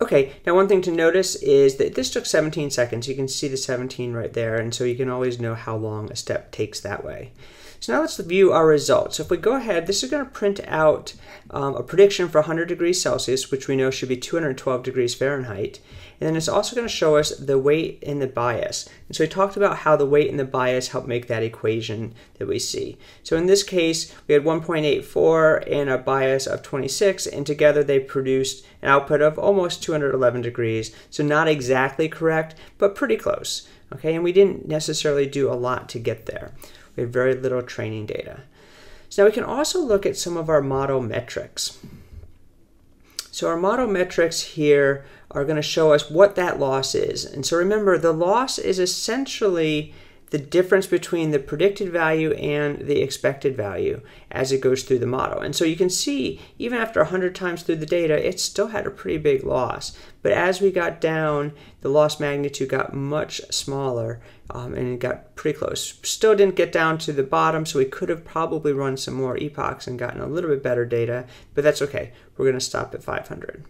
Okay, now one thing to notice is that this took 17 seconds. You can see the 17 right there, and so you can always know how long a step takes that way. So now let's view our results. So if we go ahead, this is going to print out um, a prediction for 100 degrees Celsius, which we know should be 212 degrees Fahrenheit. And then it's also going to show us the weight and the bias. And so we talked about how the weight and the bias help make that equation that we see. So in this case, we had 1.84 and a bias of 26, and together they produced an output of almost 211 degrees. So not exactly correct, but pretty close. Okay, and we didn't necessarily do a lot to get there. We had very little training data. So now we can also look at some of our model metrics. So our model metrics here are going to show us what that loss is. And so remember, the loss is essentially the difference between the predicted value and the expected value as it goes through the model. And so you can see, even after 100 times through the data, it still had a pretty big loss. But as we got down, the loss magnitude got much smaller um, and it got pretty close. Still didn't get down to the bottom, so we could have probably run some more epochs and gotten a little bit better data, but that's okay. We're going to stop at 500.